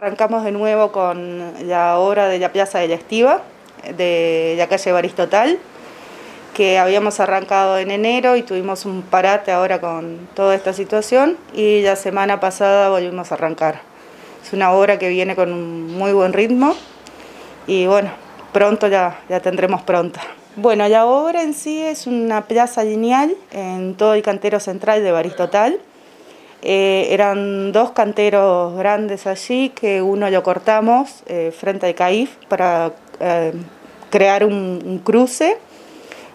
Arrancamos de nuevo con la obra de la Plaza de la Estiva, de la calle Baristotal, que habíamos arrancado en enero y tuvimos un parate ahora con toda esta situación y la semana pasada volvimos a arrancar. Es una obra que viene con un muy buen ritmo y bueno, pronto ya, ya tendremos pronta. Bueno, la obra en sí es una plaza lineal en todo el cantero central de Baristotal. Eh, eran dos canteros grandes allí, que uno lo cortamos eh, frente al CAIF para eh, crear un, cruce.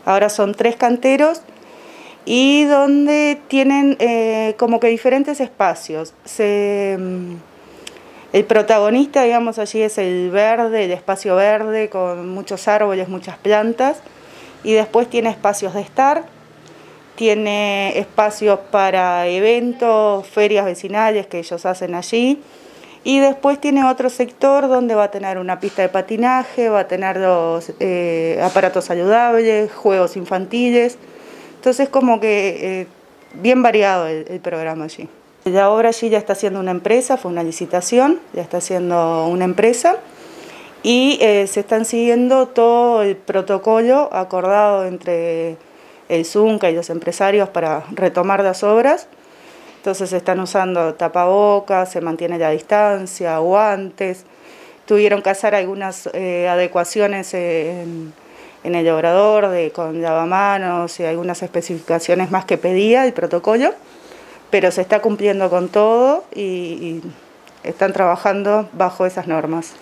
Ahora son tres canteros y donde tienen como que diferentes espacios. Mm, el protagonista, digamos, allí es el verde, el espacio verde con muchos árboles, muchas plantas. Y después tiene espacios de estar, tiene espacios para eventos, ferias vecinales que ellos hacen allí. Y después tiene otro sector donde va a tener una pista de patinaje, va a tener dos eh, aparatos saludables, juegos infantiles. Entonces como que eh, bien variado el programa allí. La obra allí ya está haciendo una empresa, fue una licitación, ya está haciendo una empresa y eh, se están siguiendo todo el protocolo acordado entre el ZUNCA y los empresarios para retomar las obras. Entonces están usando tapabocas, se mantiene la distancia, guantes. Tuvieron que hacer algunas eh, adecuaciones en, el obrador de, con lavamanos y algunas especificaciones más que pedía el protocolo pero se está cumpliendo con todo y están trabajando bajo esas normas.